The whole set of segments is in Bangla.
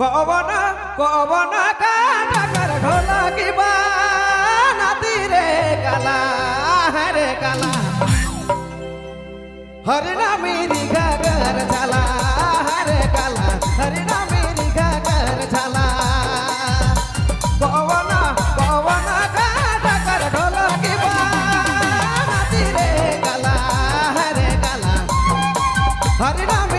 কবনা কবনা কানাকার ঘোলা কিবা নাতি রে কালা হরে কালা। হরে নামেরি গাগার ঝালা হরে কালা হরে নামেরি গাগার ঝালা। কবনা কবনা কানাকার ঘোলা কিবা নাতি রে কালা হরে হ্যাঁ কালা। হরে হ্যাঁ নাম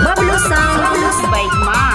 Bablusang Baigma